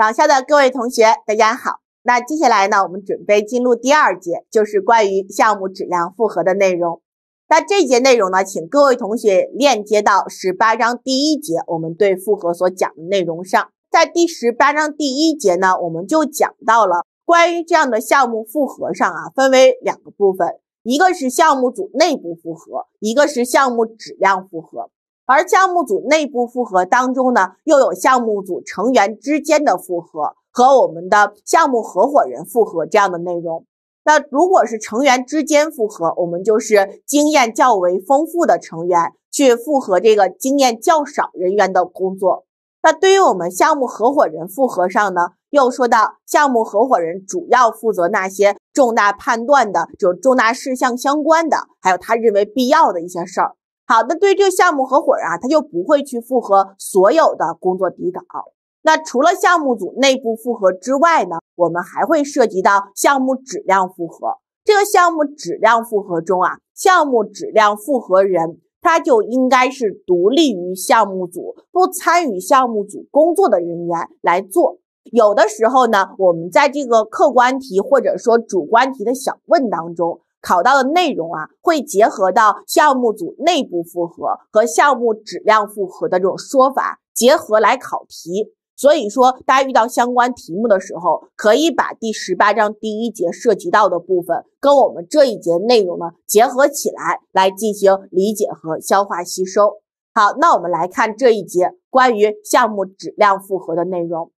网校的各位同学，大家好。那接下来呢，我们准备进入第二节，就是关于项目质量复核的内容。那这节内容呢，请各位同学链接到十八章第一节我们对复核所讲的内容上。在第十八章第一节呢，我们就讲到了关于这样的项目复核上啊，分为两个部分，一个是项目组内部复核，一个是项目质量复核。而项目组内部复核当中呢，又有项目组成员之间的复核和我们的项目合伙人复核这样的内容。那如果是成员之间复核，我们就是经验较为丰富的成员去复核这个经验较少人员的工作。那对于我们项目合伙人复核上呢，又说到项目合伙人主要负责那些重大判断的，就重大事项相关的，还有他认为必要的一些事儿。好的，对这个项目合伙人啊，他就不会去复核所有的工作底稿。那除了项目组内部复核之外呢，我们还会涉及到项目质量复核。这个项目质量复核中啊，项目质量复核人他就应该是独立于项目组、不参与项目组工作的人员来做。有的时候呢，我们在这个客观题或者说主观题的小问当中。考到的内容啊，会结合到项目组内部复核和项目质量复核的这种说法结合来考题。所以说，大家遇到相关题目的时候，可以把第十八章第一节涉及到的部分跟我们这一节内容呢结合起来，来进行理解和消化吸收。好，那我们来看这一节关于项目质量复核的内容。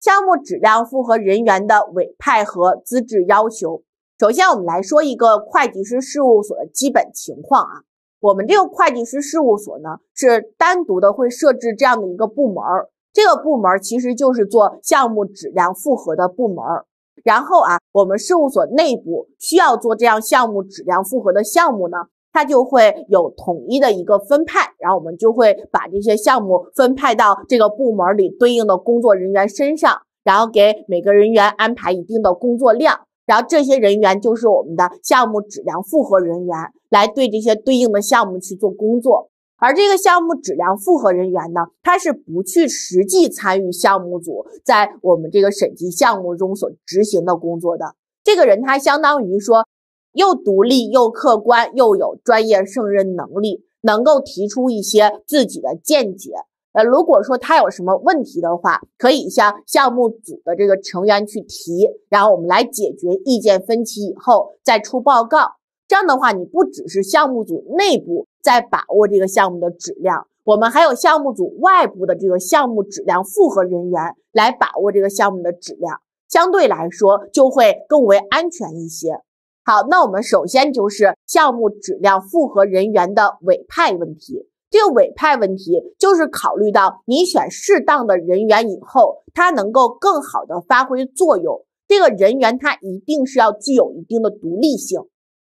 项目质量复核人员的委派和资质要求。首先，我们来说一个会计师事务所的基本情况啊。我们这个会计师事务所呢，是单独的会设置这样的一个部门儿。这个部门儿其实就是做项目质量复核的部门儿。然后啊，我们事务所内部需要做这样项目质量复核的项目呢，它就会有统一的一个分派。然后我们就会把这些项目分派到这个部门里对应的工作人员身上，然后给每个人员安排一定的工作量。然后这些人员就是我们的项目质量复核人员，来对这些对应的项目去做工作。而这个项目质量复核人员呢，他是不去实际参与项目组在我们这个审计项目中所执行的工作的。这个人他相当于说，又独立又客观，又有专业胜任能力，能够提出一些自己的见解。呃，如果说他有什么问题的话，可以向项目组的这个成员去提，然后我们来解决意见分歧以后再出报告。这样的话，你不只是项目组内部在把握这个项目的质量，我们还有项目组外部的这个项目质量复核人员来把握这个项目的质量，相对来说就会更为安全一些。好，那我们首先就是项目质量复核人员的委派问题。这个委派问题，就是考虑到你选适当的人员以后，他能够更好的发挥作用。这个人员他一定是要具有一定的独立性。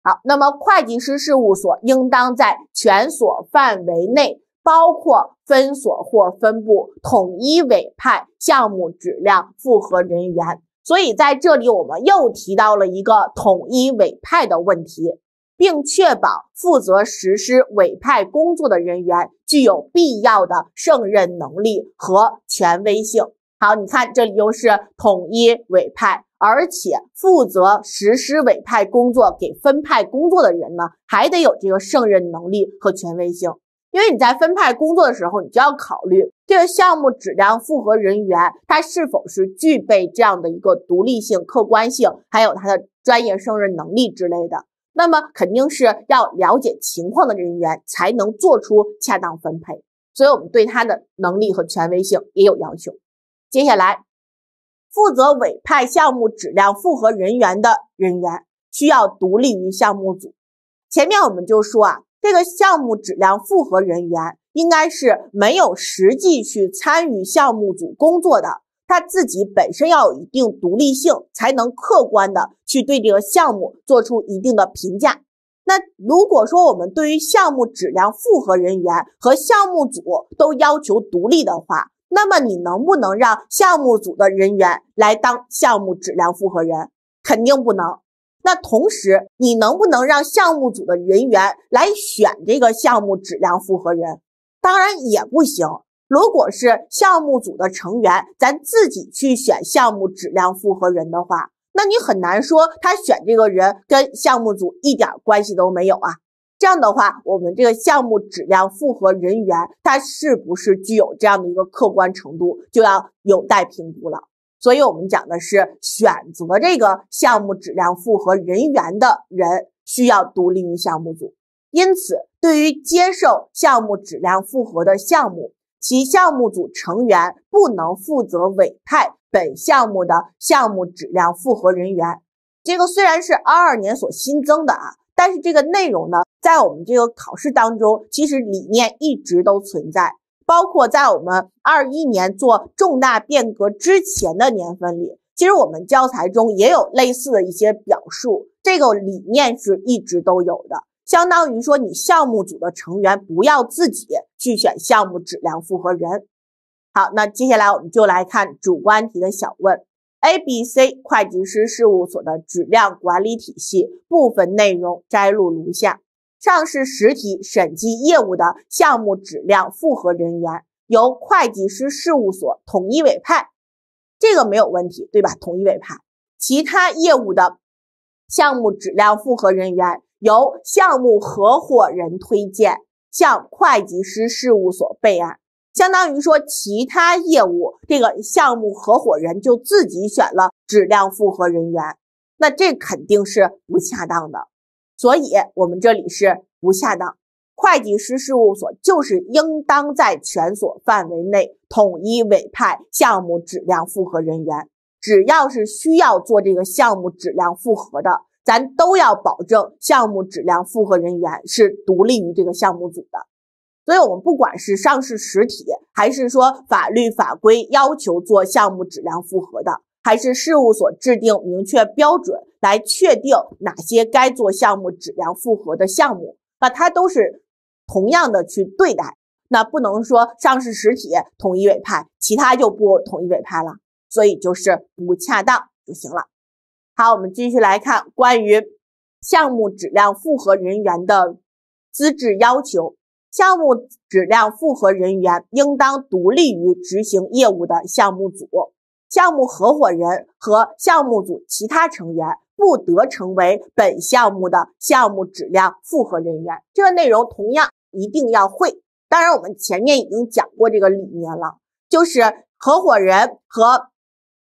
好，那么会计师事务所应当在全所范围内，包括分所或分部，统一委派项目质量复核人员。所以在这里，我们又提到了一个统一委派的问题。并确保负责实施委派工作的人员具有必要的胜任能力和权威性。好，你看这里又是统一委派，而且负责实施委派工作给分派工作的人呢，还得有这个胜任能力和权威性。因为你在分派工作的时候，你就要考虑这个项目质量复核人员他是否是具备这样的一个独立性、客观性，还有他的专业胜任能力之类的。那么肯定是要了解情况的人员才能做出恰当分配，所以我们对他的能力和权威性也有要求。接下来，负责委派项目质量复核人员的人员需要独立于项目组。前面我们就说啊，这个项目质量复核人员应该是没有实际去参与项目组工作的。他自己本身要有一定独立性，才能客观的去对这个项目做出一定的评价。那如果说我们对于项目质量复核人员和项目组都要求独立的话，那么你能不能让项目组的人员来当项目质量复核人？肯定不能。那同时，你能不能让项目组的人员来选这个项目质量复核人？当然也不行。如果是项目组的成员，咱自己去选项目质量复合人的话，那你很难说他选这个人跟项目组一点关系都没有啊。这样的话，我们这个项目质量复合人员，他是不是具有这样的一个客观程度，就要有待评估了。所以，我们讲的是选择这个项目质量复合人员的人，需要独立于项目组。因此，对于接受项目质量复合的项目，其项目组成员不能负责委派本项目的项目质量复核人员。这个虽然是二二年所新增的啊，但是这个内容呢，在我们这个考试当中，其实理念一直都存在。包括在我们二一年做重大变革之前的年份里，其实我们教材中也有类似的一些表述，这个理念是一直都有的。相当于说，你项目组的成员不要自己去选项目质量复合人。好，那接下来我们就来看主观题的小问：A、B、C 会计师事务所的质量管理体系部分内容摘录如下。上市实体审计业务的项目质量复核人员由会计师事务所统一委派，这个没有问题，对吧？统一委派。其他业务的项目质量复核人员由项目合伙人推荐，向会计师事务所备案。相当于说，其他业务这个项目合伙人就自己选了质量复合人员，那这肯定是不恰当的。所以，我们这里是不恰当。会计师事务所就是应当在全所范围内统一委派项目质量复合人员。只要是需要做这个项目质量复核的，咱都要保证项目质量复核人员是独立于这个项目组的。所以，我们不管是上市实体，还是说法律法规要求做项目质量复核的。还是事务所制定明确标准来确定哪些该做项目质量复核的项目，那它都是同样的去对待。那不能说上市实体统一委派，其他就不统一委派了，所以就是不恰当就行了。好，我们继续来看关于项目质量复合人员的资质要求。项目质量复合人员应当独立于执行业务的项目组。项目合伙人和项目组其他成员不得成为本项目的项目质量复合人员。这个内容同样一定要会。当然，我们前面已经讲过这个理念了，就是合伙人和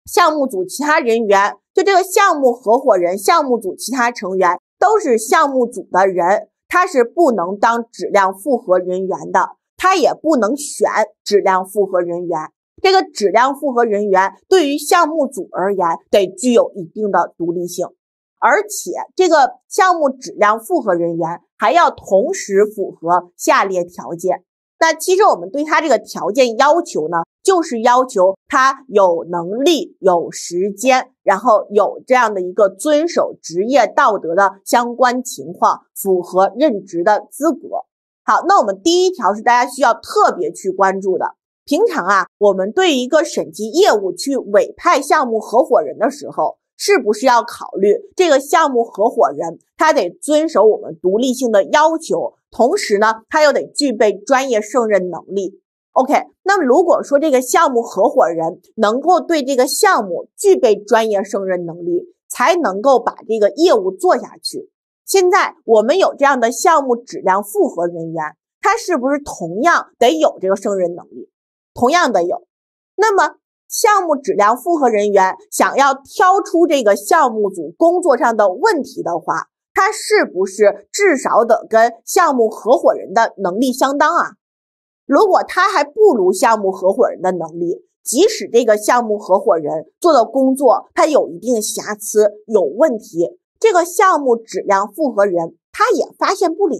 项目组其他人员，就这个项目合伙人、项目组其他成员都是项目组的人，他是不能当质量复合人员的，他也不能选质量复合人员。这个质量复合人员对于项目组而言，得具有一定的独立性，而且这个项目质量复合人员还要同时符合下列条件。那其实我们对他这个条件要求呢，就是要求他有能力、有时间，然后有这样的一个遵守职业道德的相关情况，符合任职的资格。好，那我们第一条是大家需要特别去关注的。平常啊，我们对一个审计业务去委派项目合伙人的时候，是不是要考虑这个项目合伙人他得遵守我们独立性的要求，同时呢，他又得具备专业胜任能力？OK，那么如果说这个项目合伙人能够对这个项目具备专业胜任能力，才能够把这个业务做下去。现在我们有这样的项目质量复合人员，他是不是同样得有这个胜任能力？同样的有，那么项目质量复合人员想要挑出这个项目组工作上的问题的话，他是不是至少得跟项目合伙人的能力相当啊？如果他还不如项目合伙人的能力，即使这个项目合伙人做的工作他有一定瑕疵、有问题，这个项目质量复合人他也发现不了。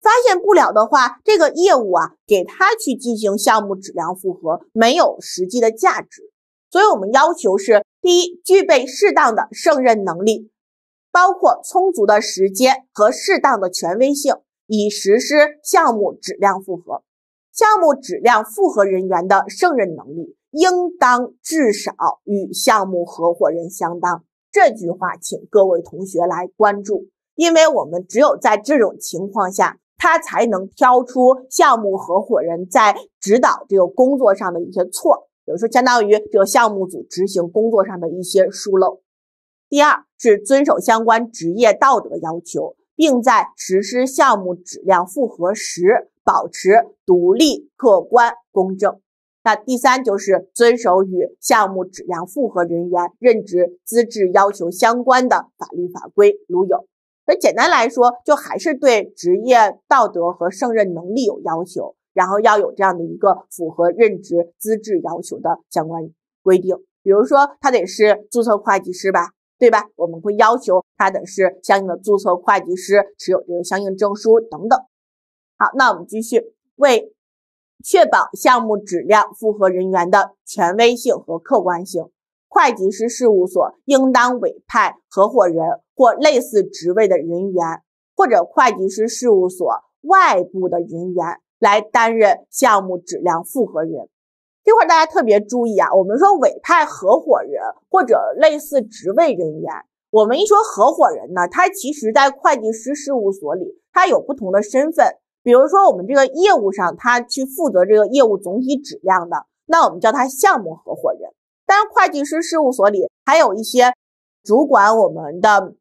发现不了的话，这个业务啊，给他去进行项目质量复核没有实际的价值。所以，我们要求是：第一，具备适当的胜任能力，包括充足的时间和适当的权威性，以实施项目质量复核。项目质量复核人员的胜任能力应当至少与项目合伙人相当。这句话，请各位同学来关注，因为我们只有在这种情况下。他才能挑出项目合伙人在指导这个工作上的一些错，比如说相当于这个项目组执行工作上的一些疏漏。第二是遵守相关职业道德要求，并在实施项目质量复核时保持独立、客观、公正。那第三就是遵守与项目质量复核人员任职资质要求相关的法律法规，如有。那简单来说，就还是对职业道德和胜任能力有要求，然后要有这样的一个符合任职资质要求的相关规定。比如说，他得是注册会计师吧，对吧？我们会要求他的是相应的注册会计师，持有这个相应证书等等。好，那我们继续为。确保项目质量复核人员的权威性和客观性，会计师事务所应当委派合伙人或类似职位的人员，或者会计师事务所外部的人员来担任项目质量复核人。这块大家特别注意啊，我们说委派合伙人或者类似职位人员，我们一说合伙人呢，他其实在会计师事务所里，他有不同的身份。比如说，我们这个业务上，他去负责这个业务总体质量的，那我们叫他项目合伙人。当然，会计师事务所里还有一些主管我们的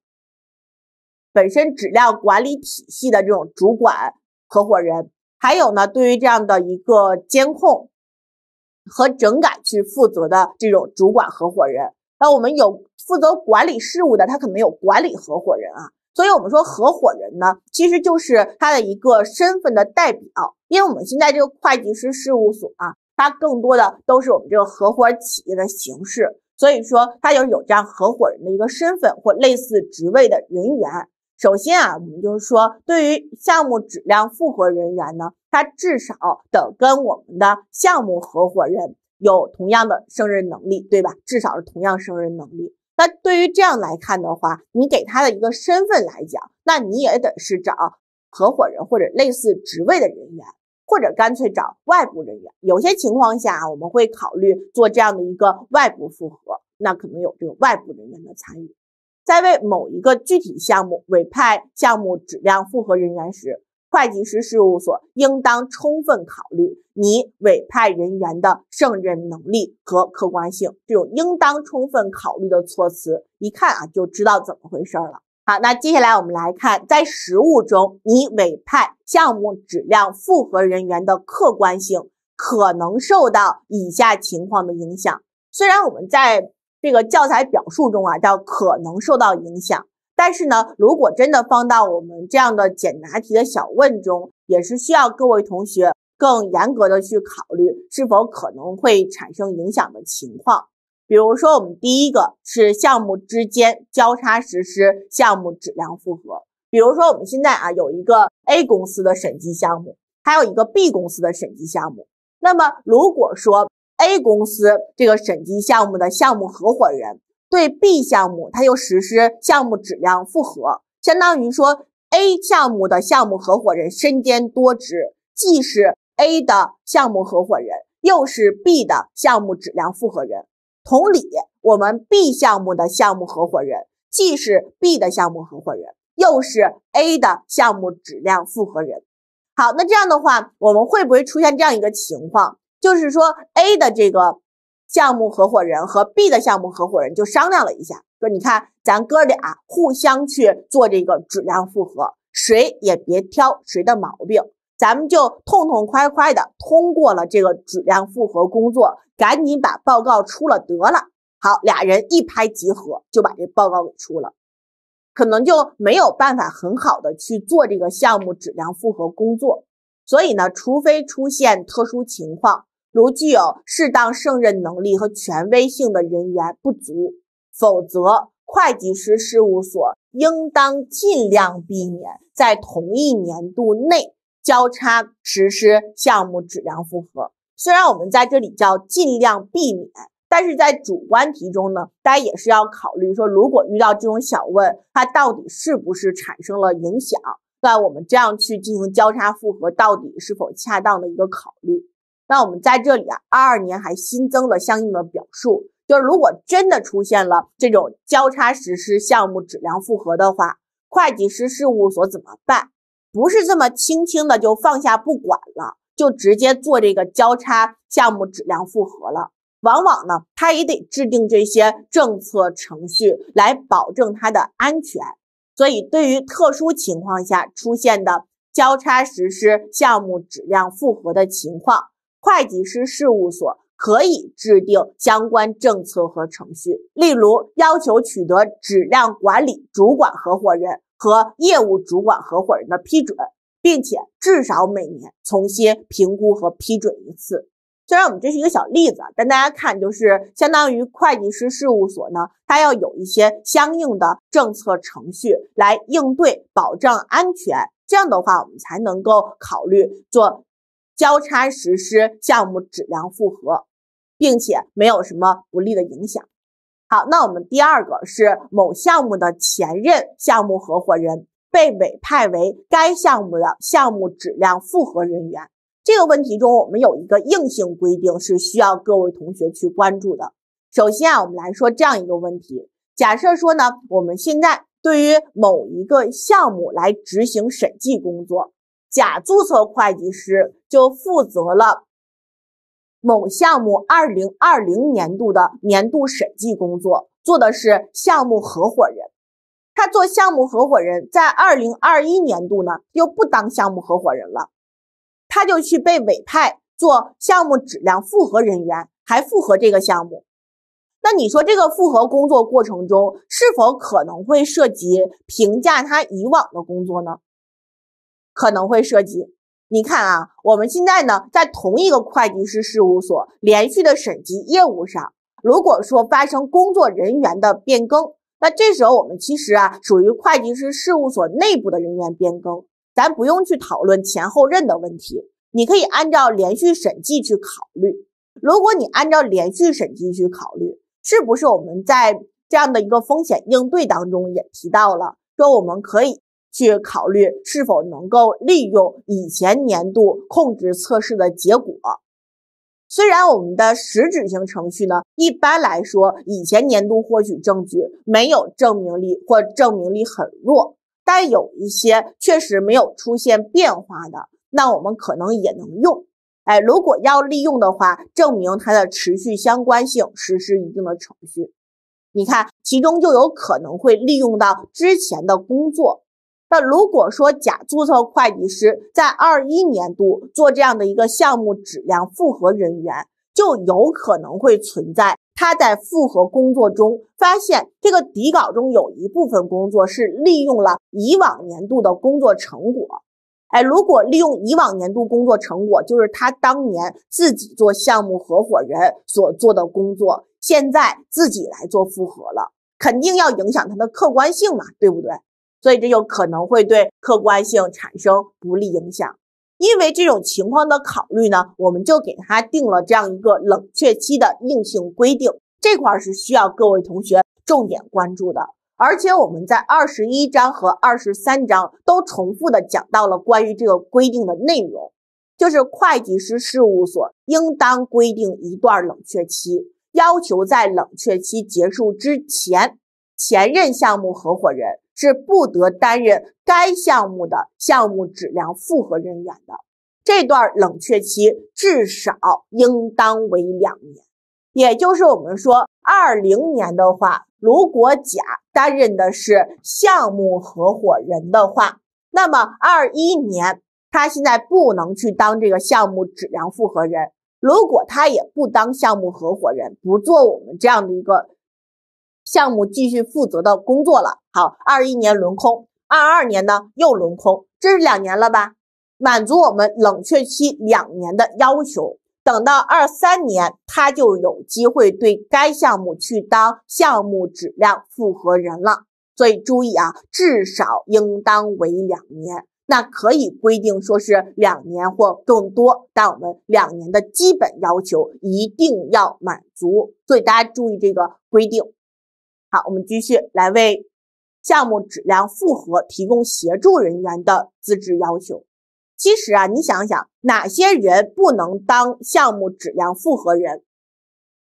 本身质量管理体系的这种主管合伙人，还有呢，对于这样的一个监控和整改去负责的这种主管合伙人。那我们有负责管理事务的，他可能有管理合伙人啊。所以，我们说合伙人呢，其实就是他的一个身份的代表。因为我们现在这个会计师事务所啊，它更多的都是我们这个合伙企业的形式，所以说它就有这样合伙人的一个身份或类似职位的人员。首先啊，我们就是说，对于项目质量复核人员呢，他至少得跟我们的项目合伙人有同样的胜任能力，对吧？至少是同样胜任能力。那对于这样来看的话，你给他的一个身份来讲，那你也得是找合伙人或者类似职位的人员，或者干脆找外部人员。有些情况下，我们会考虑做这样的一个外部复核，那可能有这个外部人员的参与。在为某一个具体项目委派项目质量复核人员时，会计师事务所应当充分考虑你委派人员的胜任能力和客观性。这种应当充分考虑的措辞，一看啊就知道怎么回事了。好，那接下来我们来看，在实务中，你委派项目质量复核人员的客观性可能受到以下情况的影响。虽然我们在这个教材表述中啊叫可能受到影响。但是呢，如果真的放到我们这样的简答题的小问中，也是需要各位同学更严格的去考虑是否可能会产生影响的情况。比如说，我们第一个是项目之间交叉实施项目质量复核。比如说，我们现在啊有一个 A 公司的审计项目，还有一个 B 公司的审计项目。那么，如果说 A 公司这个审计项目的项目合伙人，对 B 项目，它又实施项目质量复核，相当于说 A 项目的项目合伙人身兼多职，既是 A 的项目合伙人，又是 B 的项目质量复核人。同理，我们 B 项目的项目合伙人，既是 B 的项目合伙人，又是 A 的项目质量复核人。好，那这样的话，我们会不会出现这样一个情况，就是说 A 的这个。项目合伙人和 B 的项目合伙人就商量了一下，说：“你看，咱哥俩互相去做这个质量复核，谁也别挑谁的毛病，咱们就痛痛快快的通过了这个质量复核工作，赶紧把报告出了得了。”好，俩人一拍即合，就把这报告给出了，可能就没有办法很好的去做这个项目质量复核工作。所以呢，除非出现特殊情况。如具有适当胜任能力和权威性的人员不足，否则会计师事务所应当尽量避免在同一年度内交叉实施项目质量复核。虽然我们在这里叫尽量避免，但是在主观题中呢，大家也是要考虑说，如果遇到这种小问，它到底是不是产生了影响？那我们这样去进行交叉复核，到底是否恰当的一个考虑？那我们在这里啊，二二年还新增了相应的表述，就是如果真的出现了这种交叉实施项目质量复核的话，会计师事务所怎么办？不是这么轻轻的就放下不管了，就直接做这个交叉项目质量复核了。往往呢，他也得制定这些政策程序来保证它的安全。所以，对于特殊情况下出现的交叉实施项目质量复核的情况，会计师事务所可以制定相关政策和程序，例如要求取得质量管理主管合伙人和业务主管合伙人的批准，并且至少每年重新评估和批准一次。虽然我们这是一个小例子，但大家看，就是相当于会计师事务所呢，它要有一些相应的政策程序来应对，保障安全。这样的话，我们才能够考虑做交叉实施项目质量复核，并且没有什么不利的影响。好，那我们第二个是某项目的前任项目合伙人被委派为该项目的项目质量复核人员。这个问题中，我们有一个硬性规定是需要各位同学去关注的。首先啊，我们来说这样一个问题：假设说呢，我们现在对于某一个项目来执行审计工作，甲注册会计师就负责了某项目二零二零年度的年度审计工作，做的是项目合伙人。他做项目合伙人，在二零二一年度呢，又不当项目合伙人了。他就去被委派做项目质量复核人员，还复核这个项目。那你说这个复核工作过程中，是否可能会涉及评价他以往的工作呢？可能会涉及。你看啊，我们现在呢，在同一个会计师事务所连续的审计业务上，如果说发生工作人员的变更，那这时候我们其实啊，属于会计师事务所内部的人员变更。咱不用去讨论前后任的问题，你可以按照连续审计去考虑。如果你按照连续审计去考虑，是不是我们在这样的一个风险应对当中也提到了，说我们可以去考虑是否能够利用以前年度控制测试的结果。虽然我们的实质性程序呢，一般来说以前年度获取证据没有证明力或证明力很弱。但有一些确实没有出现变化的，那我们可能也能用。哎，如果要利用的话，证明它的持续相关性，实施一定的程序。你看，其中就有可能会利用到之前的工作。那如果说甲注册会计师在二一年度做这样的一个项目质量复核人员，就有可能会存在。他在复核工作中发现，这个底稿中有一部分工作是利用了以往年度的工作成果。哎，如果利用以往年度工作成果，就是他当年自己做项目合伙人所做的工作，现在自己来做复核了，肯定要影响他的客观性嘛，对不对？所以这就可能会对客观性产生不利影响。因为这种情况的考虑呢，我们就给他定了这样一个冷却期的硬性规定，这块是需要各位同学重点关注的。而且我们在二十一章和二十三章都重复的讲到了关于这个规定的内容，就是会计师事务所应当规定一段冷却期，要求在冷却期结束之前，前任项目合伙人。是不得担任该项目的项目质量复核人员的。这段冷却期至少应当为两年，也就是我们说二零年的话，如果甲担任的是项目合伙人的话，那么二一年他现在不能去当这个项目质量复核人。如果他也不当项目合伙人，不做我们这样的一个。项目继续负责的工作了。好，二一年轮空，二二年呢又轮空，这是两年了吧？满足我们冷却期两年的要求。等到二三年，他就有机会对该项目去当项目质量复核人了。所以注意啊，至少应当为两年。那可以规定说是两年或更多，但我们两年的基本要求一定要满足。所以大家注意这个规定。好，我们继续来为项目质量复核提供协助人员的资质要求。其实啊，你想想，哪些人不能当项目质量复核人？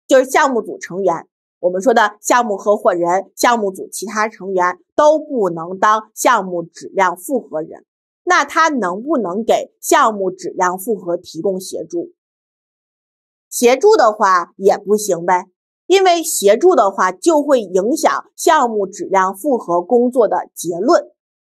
就是项目组成员，我们说的项目合伙人、项目组其他成员都不能当项目质量复核人。那他能不能给项目质量复核提供协助？协助的话也不行呗，因为协助的话就会影响项目质量复核工作的结论。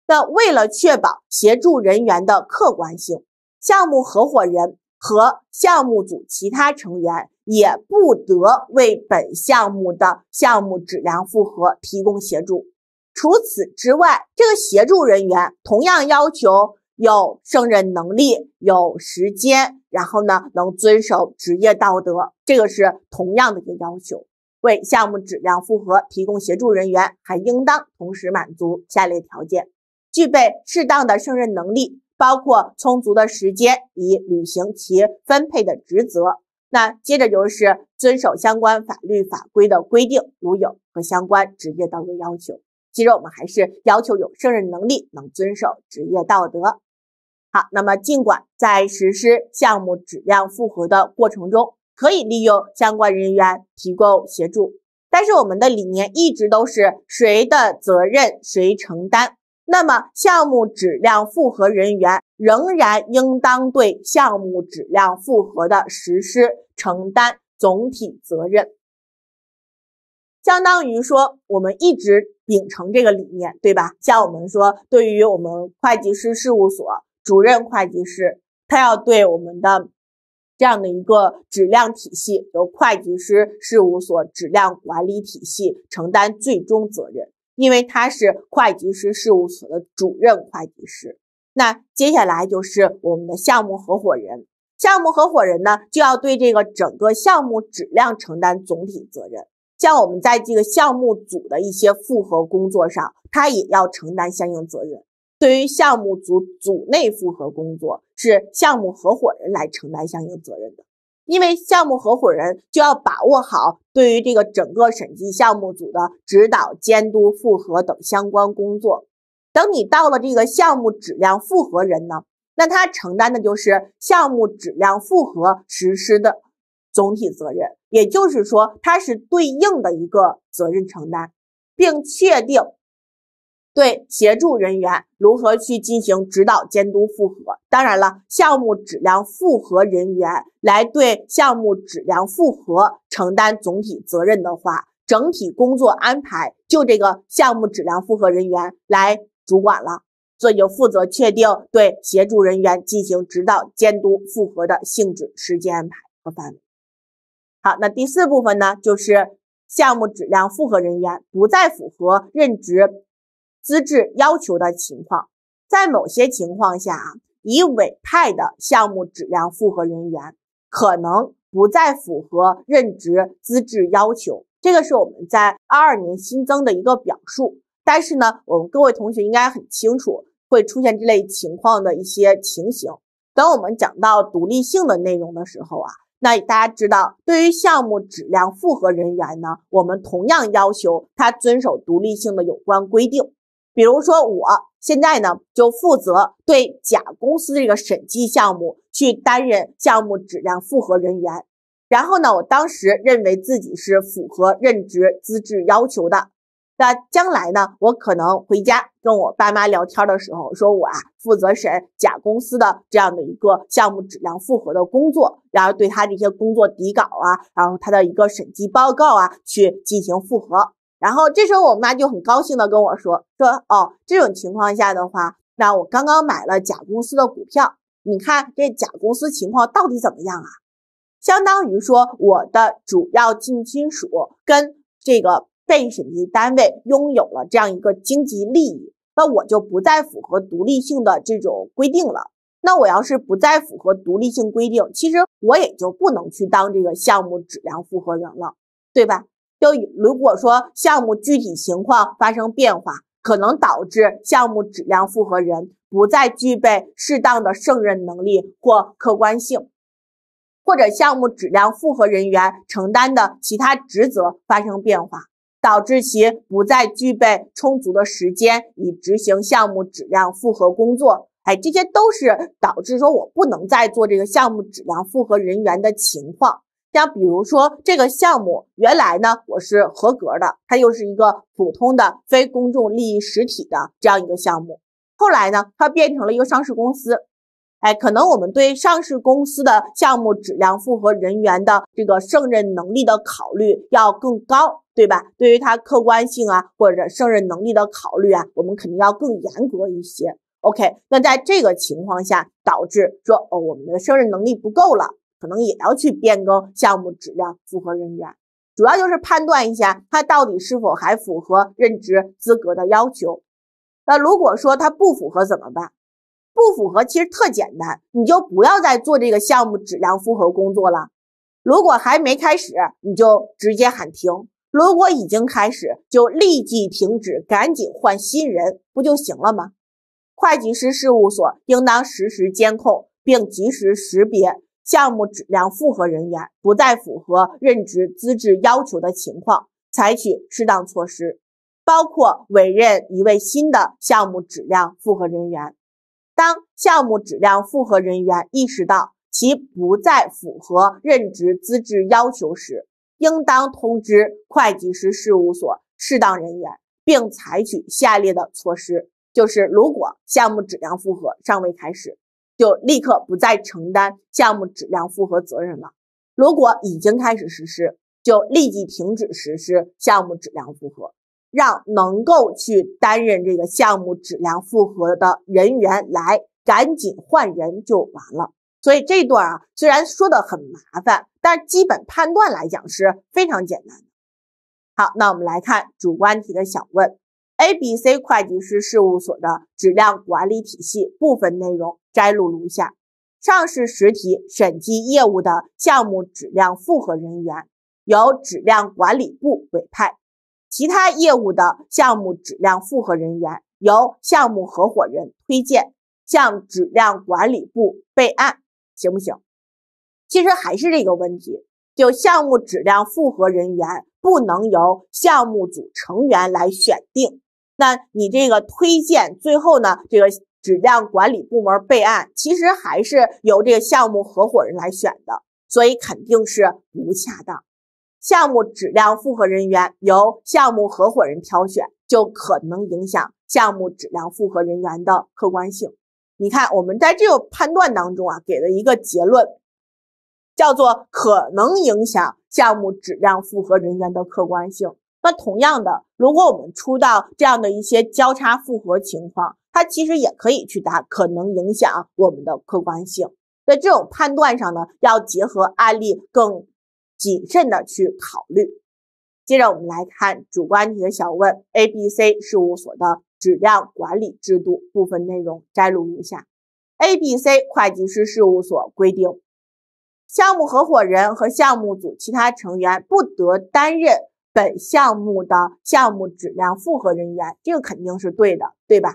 那为了确保协助人员的客观性，项目合伙人和项目组其他成员也不得为本项目的项目质量复核提供协助。除此之外，这个协助人员同样要求有胜任能力、有时间，然后呢能遵守职业道德，这个是同样的一个要求。为项目质量复核提供协助人员，还应当同时满足下列条件：具备适当的胜任能力，包括充足的时间以履行其分配的职责。那接着就是遵守相关法律法规的规定，如有和相关职业道德要求。其实我们还是要求有胜任能力，能遵守职业道德。好，那么尽管在实施项目质量复核的过程中，可以利用相关人员提供协助，但是我们的理念一直都是谁的责任谁承担。那么项目质量复核人员仍然应当对项目质量复核的实施承担总体责任。相当于说，我们一直秉承这个理念，对吧？像我们说，对于我们会计师事务所主任会计师，他要对我们的这样的一个质量体系，由会计师事务所质量管理体系承担最终责任，因为他是会计师事务所的主任会计师。那接下来就是我们的项目合伙人，项目合伙人呢，就要对这个整个项目质量承担总体责任。像我们在这个项目组的一些复核工作上，他也要承担相应责任。对于项目组组内复核工作，是项目合伙人来承担相应责任的。因为项目合伙人就要把握好对于这个整个审计项目组的指导、监督、复核等相关工作。等你到了这个项目质量复核人呢，那他承担的就是项目质量复核实施的。总体责任，也就是说，它是对应的一个责任承担，并确定对协助人员如何去进行指导、监督、复核。当然了，项目质量复核人员来对项目质量复核承担总体责任的话，整体工作安排就这个项目质量复核人员来主管了，所以就负责确定对协助人员进行指导、监督、复核的性质、时间安排和范围。好，那第四部分呢，就是项目质量复核人员不再符合任职资质要求的情况，在某些情况下啊，已委派的项目质量复核人员可能不再符合任职资质要求，这个是我们在二二年新增的一个表述。但是呢，我们各位同学应该很清楚会出现这类情况的一些情形。等我们讲到独立性的内容的时候啊。那大家知道，对于项目质量复核人员呢，我们同样要求他遵守独立性的有关规定。比如说，我现在呢就负责对甲公司这个审计项目去担任项目质量复核人员，然后呢，我当时认为自己是符合任职资质要求的。那将来呢？我可能回家跟我爸妈聊天的时候，说我啊负责审甲公司的这样的一个项目质量复核的工作，然后对他这些工作底稿啊，然后他的一个审计报告啊去进行复核。然后这时候我妈就很高兴的跟我说说哦，这种情况下的话，那我刚刚买了甲公司的股票，你看这甲公司情况到底怎么样啊？相当于说我的主要近亲属跟这个。被审计单位拥有了这样一个经济利益，那我就不再符合独立性的这种规定了。那我要是不再符合独立性规定，其实我也就不能去当这个项目质量复核人了，对吧？就如果说项目具体情况发生变化，可能导致项目质量复核人不再具备适当的胜任能力或客观性，或者项目质量复核人员承担的其他职责发生变化。导致其不再具备充足的时间以执行项目质量复核工作，哎，这些都是导致说我不能再做这个项目质量复核人员的情况。像比如说这个项目原来呢我是合格的，它又是一个普通的非公众利益实体的这样一个项目，后来呢，它变成了一个上市公司。哎，可能我们对上市公司的项目质量复核人员的这个胜任能力的考虑要更高，对吧？对于他客观性啊，或者胜任能力的考虑啊，我们肯定要更严格一些。OK，那在这个情况下，导致说哦，我们的胜任能力不够了，可能也要去变更项目质量复核人员，主要就是判断一下他到底是否还符合任职资格的要求。那如果说他不符合怎么办？不符合其实特简单，你就不要再做这个项目质量复核工作了。如果还没开始，你就直接喊停；如果已经开始，就立即停止，赶紧换新人，不就行了吗？会计师事务所应当实时监控，并及时识别项目质量复核人员不再符合任职资质要求的情况，采取适当措施，包括委任一位新的项目质量复核人员。当项目质量复核人员意识到其不再符合任职资质要求时，应当通知会计师事务所适当人员，并采取下列的措施：就是如果项目质量复核尚未开始，就立刻不再承担项目质量复核责任了；如果已经开始实施，就立即停止实施项目质量复核。让能够去担任这个项目质量复核的人员来赶紧换人就完了。所以这段啊，虽然说的很麻烦，但基本判断来讲是非常简单的。好，那我们来看主观题的小问：A、B、C 会计师事务所的质量管理体系部分内容摘录如下：上市实体审计业务的项目质量复核人员由质量管理部委派。其他业务的项目质量复核人员由项目合伙人推荐，向质量管理部备案，行不行？其实还是这个问题，就项目质量复核人员不能由项目组成员来选定，那你这个推荐最后呢，这个质量管理部门备案，其实还是由这个项目合伙人来选的，所以肯定是不恰当。项目质量复核人员由项目合伙人挑选，就可能影响项目质量复核人员的客观性。你看，我们在这个判断当中啊，给了一个结论，叫做可能影响项目质量复核人员的客观性。那同样的，如果我们出到这样的一些交叉复核情况，它其实也可以去答可能影响我们的客观性。在这种判断上呢，要结合案例更。谨慎的去考虑。接着我们来看主观题的小问：A、B、C 事务所的质量管理制度部分内容摘录如下：A、B、C 会计师事务所规定，项目合伙人和项目组其他成员不得担任本项目的项目质量复核人员，这个肯定是对的，对吧？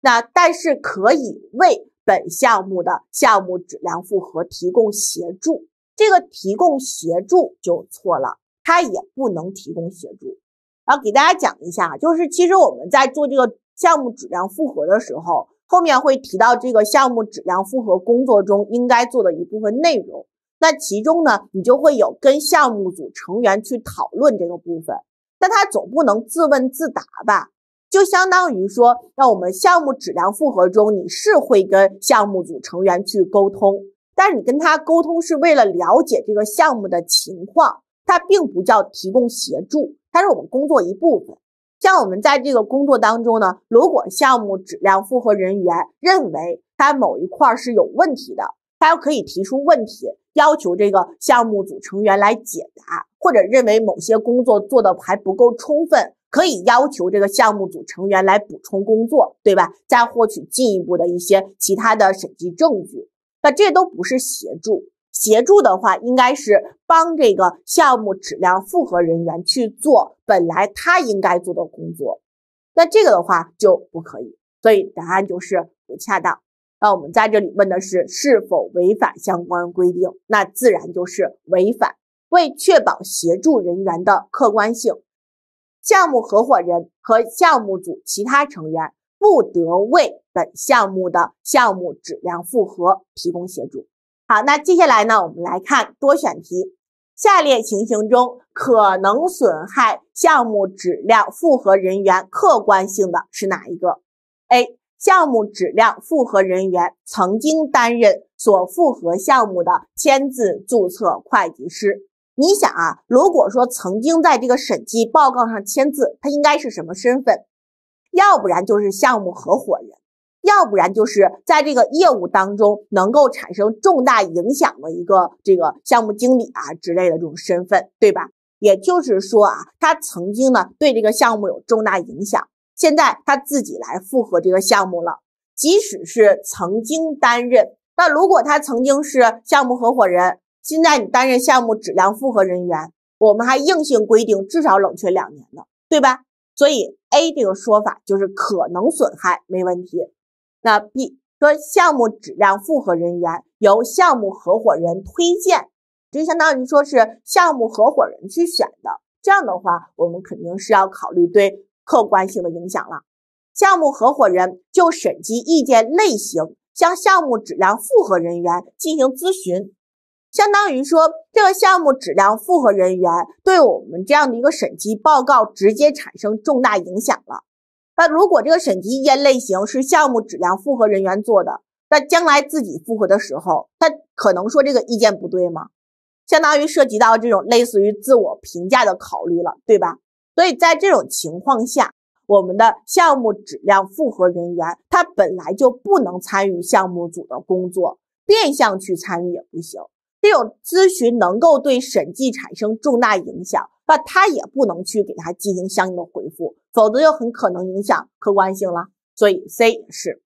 那但是可以为本项目的项目质量复核提供协助。这个提供协助就错了，他也不能提供协助。然后给大家讲一下，就是其实我们在做这个项目质量复核的时候，后面会提到这个项目质量复核工作中应该做的一部分内容。那其中呢，你就会有跟项目组成员去讨论这个部分。但他总不能自问自答吧？就相当于说，那我们项目质量复核中，你是会跟项目组成员去沟通。但是你跟他沟通是为了了解这个项目的情况，它并不叫提供协助，它是我们工作一部分。像我们在这个工作当中呢，如果项目质量复核人员认为他某一块是有问题的，他可以提出问题，要求这个项目组成员来解答，或者认为某些工作做的还不够充分，可以要求这个项目组成员来补充工作，对吧？再获取进一步的一些其他的审计证据。那这都不是协助，协助的话应该是帮这个项目质量复核人员去做本来他应该做的工作，那这个的话就不可以，所以答案就是不恰当。那我们在这里问的是是否违反相关规定，那自然就是违反。为确保协助人员的客观性，项目合伙人和项目组其他成员。不得为本项目的项目质量复核提供协助。好，那接下来呢，我们来看多选题。下列情形中，可能损害项目质量复核人员客观性的是哪一个？A. 项目质量复核人员曾经担任所复核项目的签字注册会计师。你想啊，如果说曾经在这个审计报告上签字，他应该是什么身份？要不然就是项目合伙人，要不然就是在这个业务当中能够产生重大影响的一个这个项目经理啊之类的这种身份，对吧？也就是说啊，他曾经呢对这个项目有重大影响，现在他自己来复核这个项目了。即使是曾经担任，那如果他曾经是项目合伙人。现在你担任项目质量复核人员，我们还硬性规定至少冷却两年的，对吧？所以 A 这个说法就是可能损害没问题。那 B 说项目质量复核人员由项目合伙人推荐，就相当于说是项目合伙人去选的。这样的话，我们肯定是要考虑对客观性的影响了。项目合伙人就审计意见类型向项目质量复核人员进行咨询。相当于说，这个项目质量复核人员对我们这样的一个审计报告直接产生重大影响了。那如果这个审计意见类型是项目质量复核人员做的，那将来自己复核的时候，他可能说这个意见不对吗？相当于涉及到这种类似于自我评价的考虑了，对吧？所以在这种情况下，我们的项目质量复核人员他本来就不能参与项目组的工作，变相去参与也不行。这种咨询能够对审计产生重大影响，那他也不能去给他进行相应的回复，否则就很可能影响客观性了。所以 C 也是。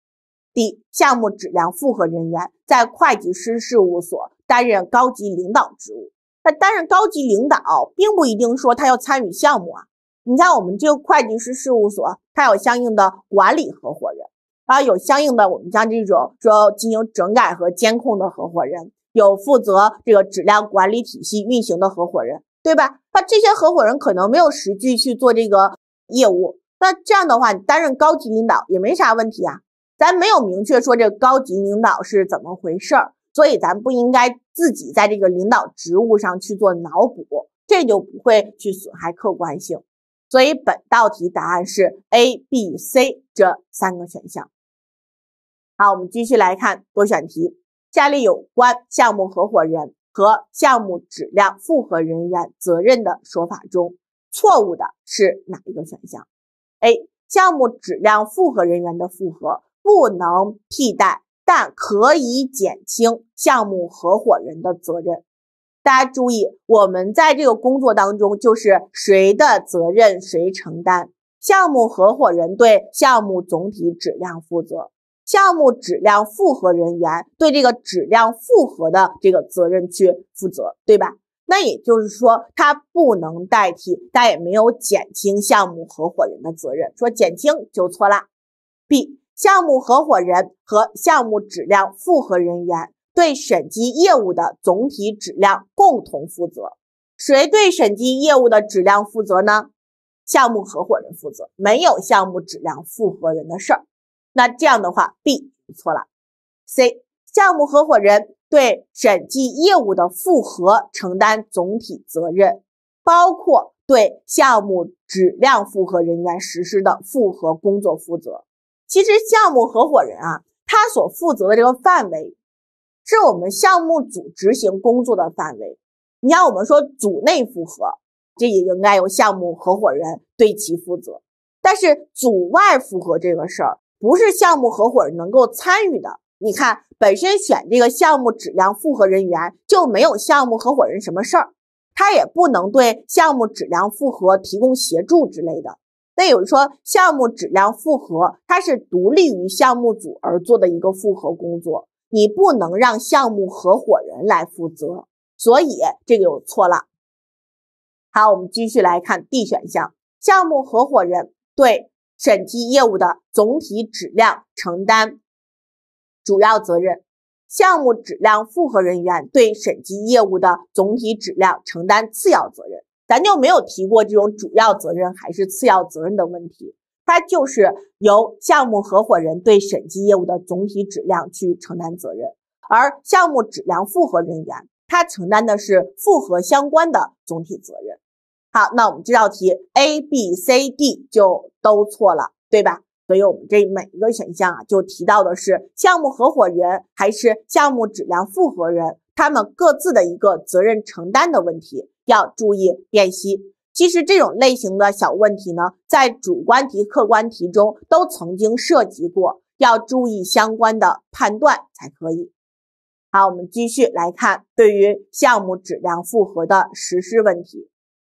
D 项目质量复核人员在会计师事务所担任高级领导职务，那担任高级领导并不一定说他要参与项目啊。你像我们这个会计师事务所，它有相应的管理合伙人，啊，有相应的我们像这种说进行整改和监控的合伙人。有负责这个质量管理体系运行的合伙人，对吧？那这些合伙人可能没有实际去做这个业务，那这样的话，你担任高级领导也没啥问题啊。咱没有明确说这高级领导是怎么回事儿，所以咱不应该自己在这个领导职务上去做脑补，这就不会去损害客观性。所以本道题答案是 A、B、C 这三个选项。好，我们继续来看多选题。下列有关项目合伙人和项目质量复核人员责任的说法中，错误的是哪一个选项？A. 项目质量复核人员的复核不能替代，但可以减轻项目合伙人的责任。大家注意，我们在这个工作当中，就是谁的责任谁承担。项目合伙人对项目总体质量负责。项目质量复核人员对这个质量复核的这个责任去负责，对吧？那也就是说，他不能代替，但也没有减轻项目合伙人的责任。说减轻就错啦。B 项目合伙人和项目质量复核人员对审计业务的总体质量共同负责。谁对审计业务的质量负责呢？项目合伙人负责，没有项目质量复核人的事儿。那这样的话，B 错了。C 项目合伙人对审计业务的复核承担总体责任，包括对项目质量复核人员实施的复核工作负责。其实项目合伙人啊，他所负责的这个范围，是我们项目组执行工作的范围。你像我们说组内复核，这也应该由项目合伙人对其负责。但是组外复核这个事儿，不是项目合伙人能够参与的。你看，本身选这个项目质量复核人员就没有项目合伙人什么事儿，他也不能对项目质量复核提供协助之类的。那有人说，项目质量复核它是独立于项目组而做的一个复核工作，你不能让项目合伙人来负责，所以这个有错了。好，我们继续来看 D 选项，项目合伙人对。审计业务的总体质量承担主要责任，项目质量复核人员对审计业务的总体质量承担次要责任。咱就没有提过这种主要责任还是次要责任的问题，它就是由项目合伙人对审计业务的总体质量去承担责任，而项目质量复核人员他承担的是复核相关的总体责任。好，那我们这道题 A、B、C、D 就都错了，对吧？所以我们这每一个选项啊，就提到的是项目合伙人还是项目质量复核人，他们各自的一个责任承担的问题，要注意辨析。其实这种类型的小问题呢，在主观题、客观题中都曾经涉及过，要注意相关的判断才可以。好，我们继续来看对于项目质量复核的实施问题，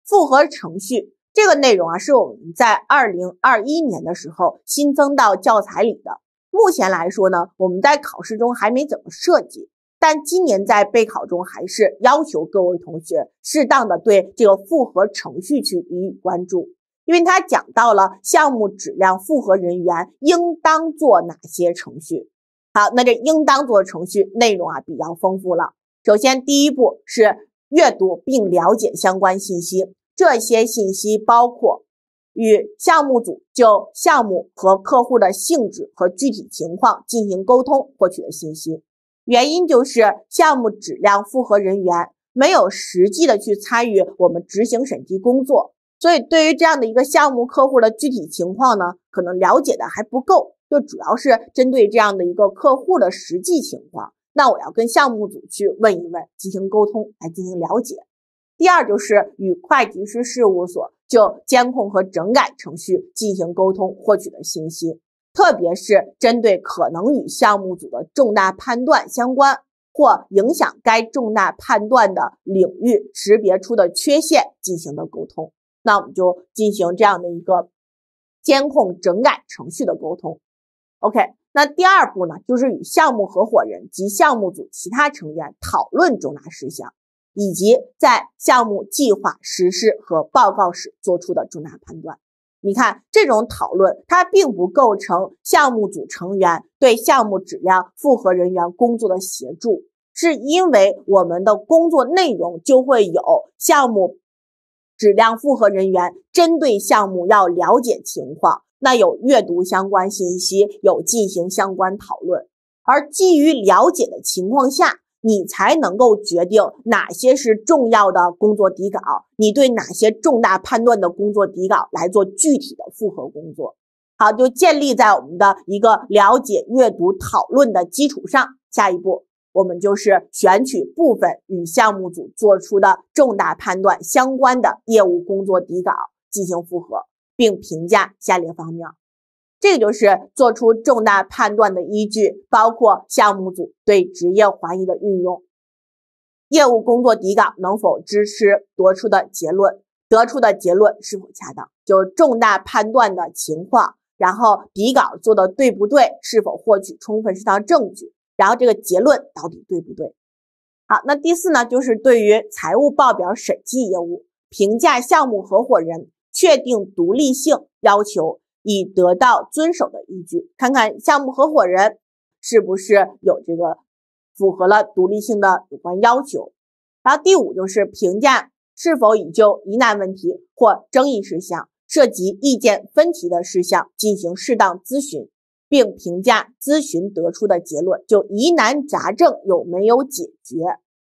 复核程序。这个内容啊，是我们在二零二一年的时候新增到教材里的。目前来说呢，我们在考试中还没怎么涉及，但今年在备考中还是要求各位同学适当的对这个复核程序去予以关注，因为它讲到了项目质量复核人员应当做哪些程序。好，那这应当做程序内容啊比较丰富了。首先，第一步是阅读并了解相关信息。这些信息包括与项目组就项目和客户的性质和具体情况进行沟通获取的信息。原因就是项目质量复核人员没有实际的去参与我们执行审计工作，所以对于这样的一个项目客户的具体情况呢，可能了解的还不够。就主要是针对这样的一个客户的实际情况，那我要跟项目组去问一问，进行沟通来进行了解。第二就是与会计师事务所就监控和整改程序进行沟通获取的信息，特别是针对可能与项目组的重大判断相关或影响该重大判断的领域识别出的缺陷进行的沟通，那我们就进行这样的一个监控整改程序的沟通。OK，那第二步呢，就是与项目合伙人及项目组其他成员讨论重大事项。以及在项目计划实施和报告时做出的重大判断。你看，这种讨论它并不构成项目组成员对项目质量复核人员工作的协助，是因为我们的工作内容就会有项目质量复核人员针对项目要了解情况，那有阅读相关信息，有进行相关讨论，而基于了解的情况下。你才能够决定哪些是重要的工作底稿，你对哪些重大判断的工作底稿来做具体的复核工作。好，就建立在我们的一个了解、阅读、讨论的基础上。下一步，我们就是选取部分与项目组做出的重大判断相关的业务工作底稿进行复核，并评价下列方面。这个就是做出重大判断的依据，包括项目组对职业怀疑的运用，业务工作底稿能否支持得出的结论，得出的结论是否恰当，就是重大判断的情况，然后底稿做的对不对，是否获取充分适当证据，然后这个结论到底对不对？好，那第四呢，就是对于财务报表审计业务评价项目合伙人确定独立性要求。以得到遵守的依据，看看项目合伙人是不是有这个符合了独立性的有关要求。然后第五就是评价是否已就疑难问题或争议事项、涉及意见分歧的事项进行适当咨询，并评价咨询得出的结论，就疑难杂症有没有解决。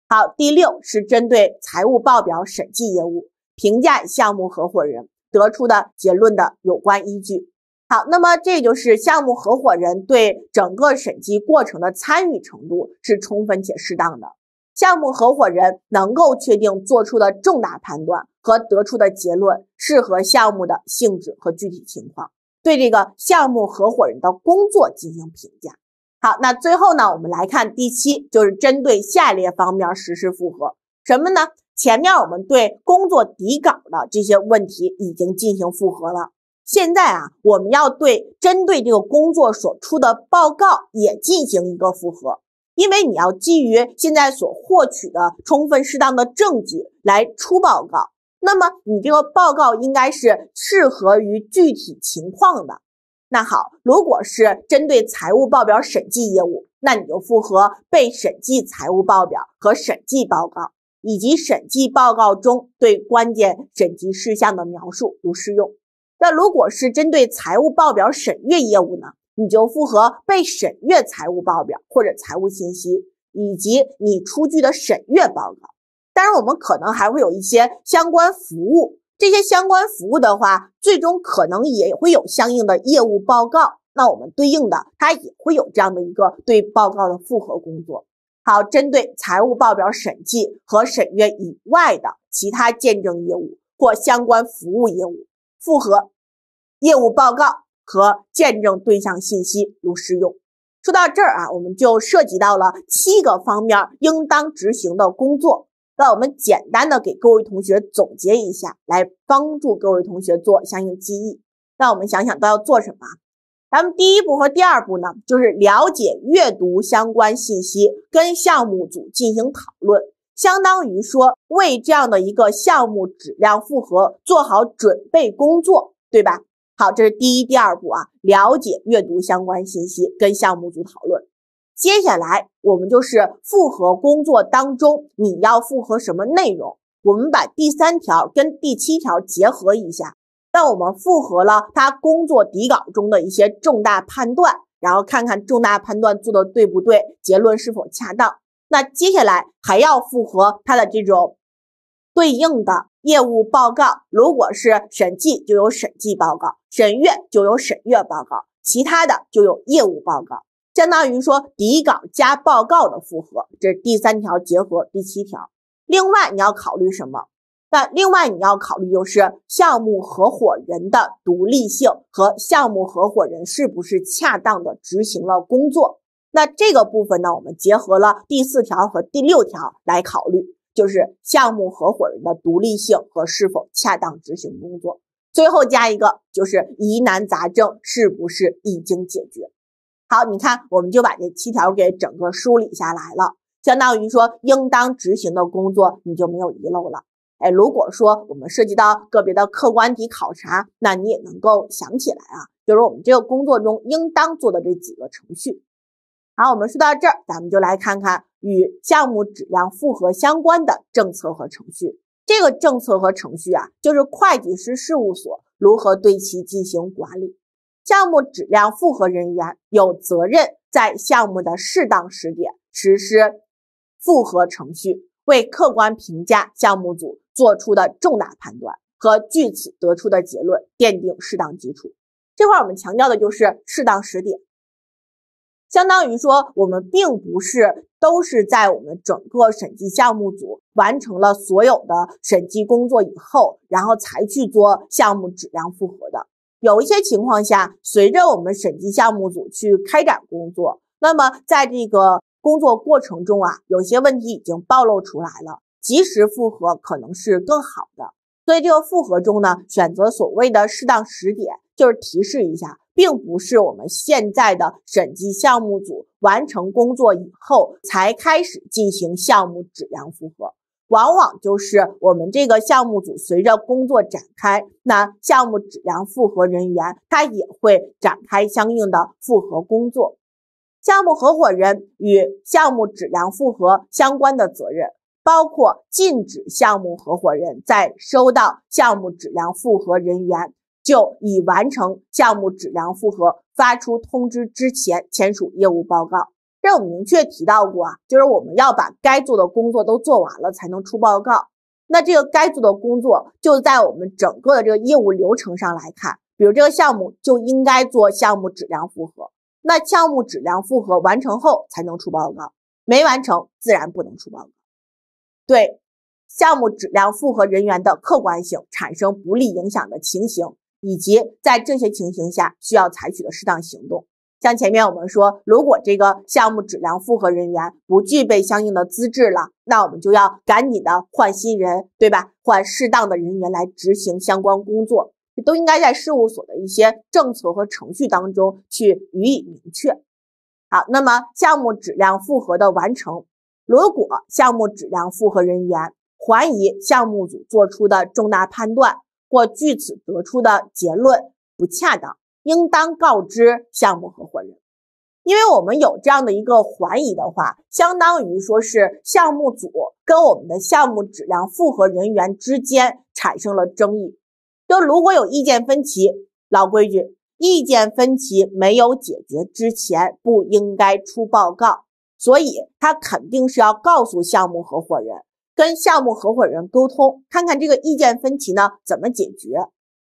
好，第六是针对财务报表审计业务评价项目合伙人。得出的结论的有关依据。好，那么这就是项目合伙人对整个审计过程的参与程度是充分且适当的。项目合伙人能够确定做出的重大判断和得出的结论适合项目的性质和具体情况，对这个项目合伙人的工作进行评价。好，那最后呢，我们来看第七，就是针对下列方面实施复核，什么呢？前面我们对工作底稿的这些问题已经进行复核了，现在啊，我们要对针对这个工作所出的报告也进行一个复核，因为你要基于现在所获取的充分适当的证据来出报告，那么你这个报告应该是适合于具体情况的。那好，如果是针对财务报表审计业务，那你就复核被审计财务报表和审计报告。以及审计报告中对关键审计事项的描述都适用。那如果是针对财务报表审阅业务呢？你就复核被审阅财务报表或者财务信息，以及你出具的审阅报告。当然，我们可能还会有一些相关服务，这些相关服务的话，最终可能也会有相应的业务报告。那我们对应的，它也会有这样的一个对报告的复核工作。好，针对财务报表审计和审阅以外的其他见证业务或相关服务业务，复核业务报告和见证对象信息如适用。说到这儿啊，我们就涉及到了七个方面应当执行的工作。那我们简单的给各位同学总结一下，来帮助各位同学做相应记忆。那我们想想都要做什么？咱们第一步和第二步呢，就是了解、阅读相关信息，跟项目组进行讨论，相当于说为这样的一个项目质量复核做好准备工作，对吧？好，这是第一、第二步啊，了解、阅读相关信息，跟项目组讨论。接下来我们就是复核工作当中你要复核什么内容？我们把第三条跟第七条结合一下。那我们复核了他工作底稿中的一些重大判断，然后看看重大判断做的对不对，结论是否恰当。那接下来还要复核他的这种对应的业务报告，如果是审计就有审计报告，审阅就有审阅报告，其他的就有业务报告，相当于说底稿加报告的复核，这是第三条结合第七条。另外你要考虑什么？那另外你要考虑就是项目合伙人的独立性和项目合伙人是不是恰当的执行了工作。那这个部分呢，我们结合了第四条和第六条来考虑，就是项目合伙人的独立性和是否恰当执行工作。最后加一个就是疑难杂症是不是已经解决。好，你看我们就把这七条给整个梳理下来了，相当于说应当执行的工作你就没有遗漏了。哎，如果说我们涉及到个别的客观题考察，那你也能够想起来啊，就是我们这个工作中应当做的这几个程序。好，我们说到这儿，咱们就来看看与项目质量复核相关的政策和程序。这个政策和程序啊，就是会计师事务所如何对其进行管理。项目质量复核人员有责任在项目的适当时点实施复核程序，为客观评价项目组。做出的重大判断和据此得出的结论奠定适当基础。这块我们强调的就是适当时点，相当于说我们并不是都是在我们整个审计项目组完成了所有的审计工作以后，然后才去做项目质量复核的。有一些情况下，随着我们审计项目组去开展工作，那么在这个工作过程中啊，有些问题已经暴露出来了。及时复核可能是更好的，所以这个复核中呢，选择所谓的适当时点，就是提示一下，并不是我们现在的审计项目组完成工作以后才开始进行项目质量复核，往往就是我们这个项目组随着工作展开，那项目质量复核人员他也会展开相应的复核工作，项目合伙人与项目质量复核相关的责任。包括禁止项目合伙人在收到项目质量复核人员就已完成项目质量复核发出通知之前签署业务报告。这我明确提到过啊，就是我们要把该做的工作都做完了才能出报告。那这个该做的工作就在我们整个的这个业务流程上来看，比如这个项目就应该做项目质量复核。那项目质量复核完成后才能出报告，没完成自然不能出报告。对项目质量复核人员的客观性产生不利影响的情形，以及在这些情形下需要采取的适当行动。像前面我们说，如果这个项目质量复核人员不具备相应的资质了，那我们就要赶紧的换新人，对吧？换适当的人员来执行相关工作，都应该在事务所的一些政策和程序当中去予以明确。好，那么项目质量复核的完成。如果项目质量复核人员怀疑项目组做出的重大判断或据此得出的结论不恰当，应当告知项目合伙人。因为我们有这样的一个怀疑的话，相当于说是项目组跟我们的项目质量复核人员之间产生了争议。就如果有意见分歧，老规矩，意见分歧没有解决之前，不应该出报告。所以他肯定是要告诉项目合伙人，跟项目合伙人沟通，看看这个意见分歧呢怎么解决。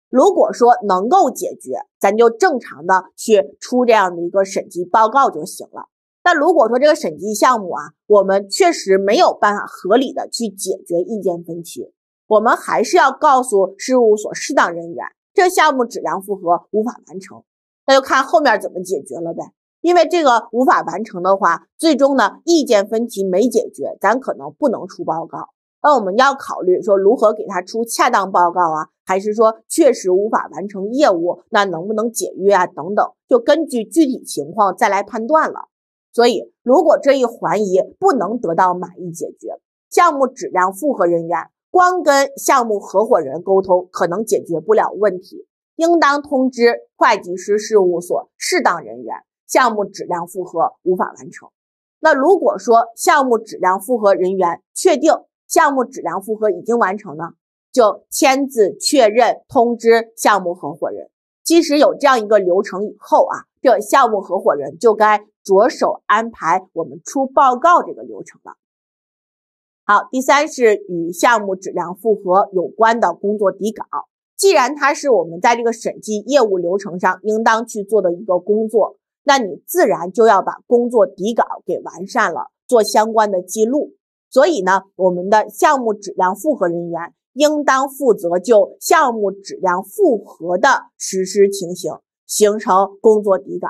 如果说能够解决，咱就正常的去出这样的一个审计报告就行了。但如果说这个审计项目啊，我们确实没有办法合理的去解决意见分歧，我们还是要告诉事务所适当人员，这项目质量复核无法完成，那就看后面怎么解决了呗。因为这个无法完成的话，最终呢意见分歧没解决，咱可能不能出报告。那我们要考虑说如何给他出恰当报告啊，还是说确实无法完成业务，那能不能解约啊等等，就根据具体情况再来判断了。所以，如果这一环疑不能得到满意解决，项目质量复核人员光跟项目合伙人沟通可能解决不了问题，应当通知会计师事务所适当人员。项目质量复核无法完成，那如果说项目质量复核人员确定项目质量复核已经完成呢，就签字确认通知项目合伙人。即使有这样一个流程以后啊，这项目合伙人就该着手安排我们出报告这个流程了。好，第三是与项目质量复核有关的工作底稿，既然它是我们在这个审计业务流程上应当去做的一个工作。那你自然就要把工作底稿给完善了，做相关的记录。所以呢，我们的项目质量复核人员应当负责就项目质量复核的实施情形形成工作底稿。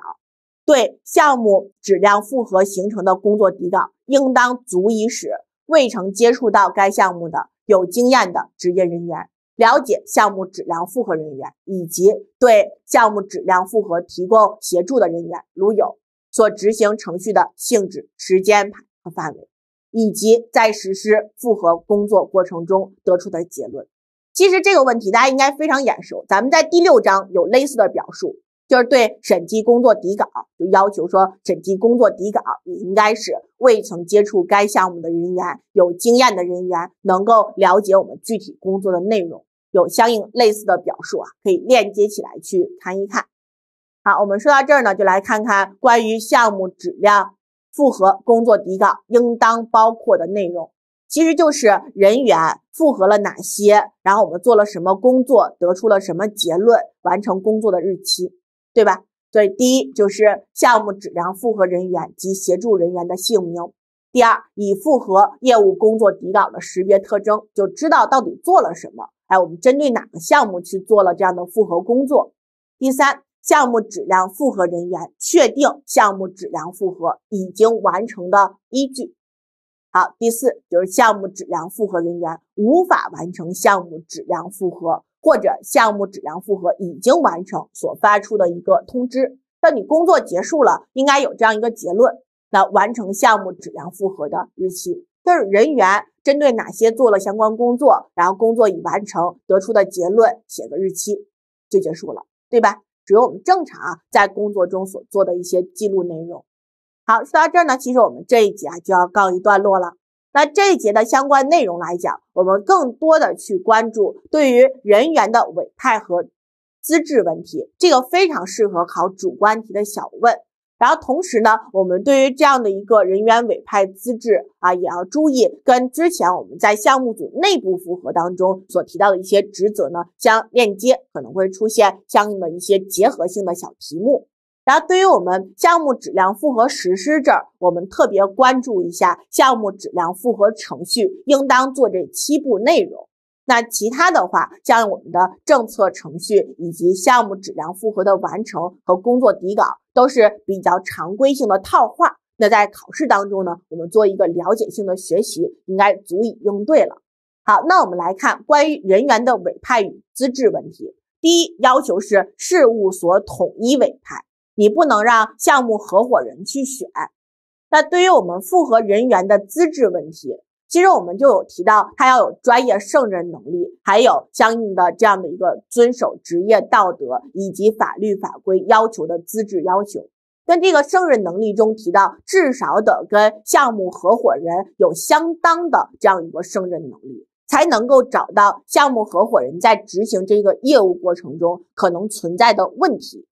对项目质量复核形成的工作底稿，应当足以使未曾接触到该项目的有经验的职业人员。了解项目质量复核人员以及对项目质量复核提供协助的人员，如有所执行程序的性质、时间安排和范围，以及在实施复核工作过程中得出的结论。其实这个问题大家应该非常眼熟，咱们在第六章有类似的表述。就是对审计工作底稿，就要求说，审计工作底稿也应该是未曾接触该项目的人员，有经验的人员，能够了解我们具体工作的内容，有相应类似的表述啊，可以链接起来去看一看。好，我们说到这儿呢，就来看看关于项目质量复核工作底稿应当包括的内容，其实就是人员复核了哪些，然后我们做了什么工作，得出了什么结论，完成工作的日期。对吧？所以第一就是项目质量复核人员及协助人员的姓名。第二，已复核业务工作底稿的识别特征，就知道到底做了什么。哎，我们针对哪个项目去做了这样的复核工作？第三，项目质量复核人员确定项目质量复核已经完成的依据。好，第四就是项目质量复核人员无法完成项目质量复核。或者项目质量复核已经完成所发出的一个通知，那你工作结束了，应该有这样一个结论。那完成项目质量复核的日期，就是人员针对哪些做了相关工作，然后工作已完成得出的结论，写个日期就结束了，对吧？只有我们正常啊在工作中所做的一些记录内容。好，说到这儿呢，其实我们这一节啊就要告一段落了。那这一节的相关内容来讲，我们更多的去关注对于人员的委派和资质问题，这个非常适合考主观题的小问。然后同时呢，我们对于这样的一个人员委派资质啊，也要注意跟之前我们在项目组内部复核当中所提到的一些职责呢相链接，可能会出现相应的一些结合性的小题目。然后，对于我们项目质量复核实施这儿，我们特别关注一下项目质量复核程序应当做这七步内容。那其他的话，像我们的政策程序以及项目质量复核的完成和工作底稿，都是比较常规性的套话。那在考试当中呢，我们做一个了解性的学习，应该足以应对了。好，那我们来看关于人员的委派与资质问题。第一要求是事务所统一委派。你不能让项目合伙人去选。那对于我们复核人员的资质问题，其实我们就有提到，他要有专业胜任能力，还有相应的这样的一个遵守职业道德以及法律法规要求的资质要求。跟这个胜任能力中提到，至少得跟项目合伙人有相当的这样一个胜任能力，才能够找到项目合伙人在执行这个业务过程中可能存在的问题。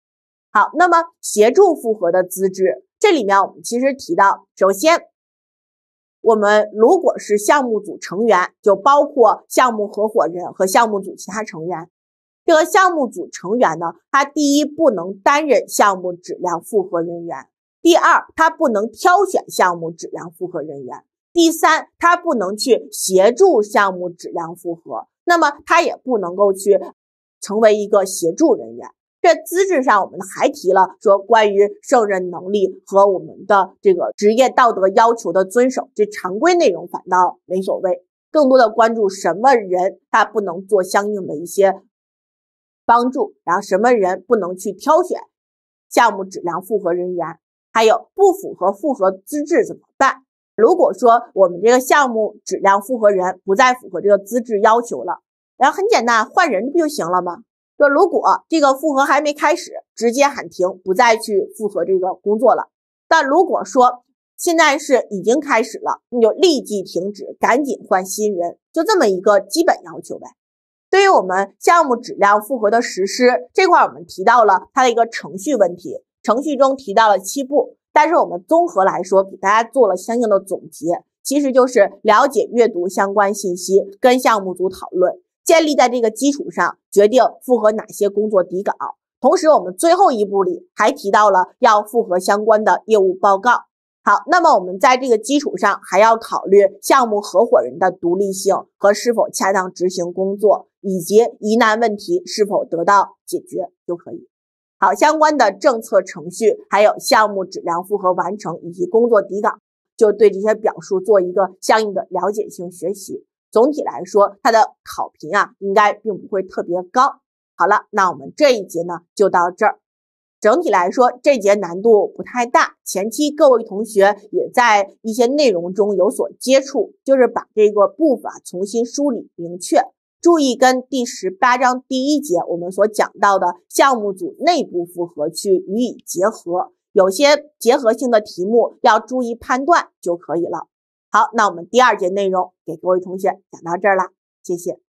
好，那么协助复核的资质，这里面我们其实提到，首先我们如果是项目组成员，就包括项目合伙人和项目组其他成员。这个项目组成员呢，他第一不能担任项目质量复核人员；第二，他不能挑选项目质量复核人员；第三，他不能去协助项目质量复核。那么他也不能够去成为一个协助人员。这资质上，我们还提了说，关于胜任能力和我们的这个职业道德要求的遵守，这常规内容反倒没所谓，更多的关注什么人他不能做相应的一些帮助，然后什么人不能去挑选项目质量复核人员，还有不符合复核资质怎么办？如果说我们这个项目质量复核人不再符合这个资质要求了，然后很简单，换人不就行了吗？说如果这个复核还没开始，直接喊停，不再去复核这个工作了。但如果说现在是已经开始了，你就立即停止，赶紧换新人，就这么一个基本要求呗。对于我们项目质量复核的实施这块，我们提到了它的一个程序问题，程序中提到了七步，但是我们综合来说，给大家做了相应的总结，其实就是了解、阅读相关信息，跟项目组讨论。建立在这个基础上，决定复核哪些工作底稿。同时，我们最后一步里还提到了要复核相关的业务报告。好，那么我们在这个基础上还要考虑项目合伙人的独立性和是否恰当执行工作，以及疑难问题是否得到解决就可以。好，相关的政策程序，还有项目质量复核完成以及工作底稿，就对这些表述做一个相应的了解性学习。总体来说，它的考评啊，应该并不会特别高。好了，那我们这一节呢就到这儿。整体来说，这节难度不太大。前期各位同学也在一些内容中有所接触，就是把这个步伐重新梳理明确，注意跟第十八章第一节我们所讲到的项目组内部复核去予以结合，有些结合性的题目要注意判断就可以了。好，那我们第二节内容给各位同学讲到这儿了，谢谢。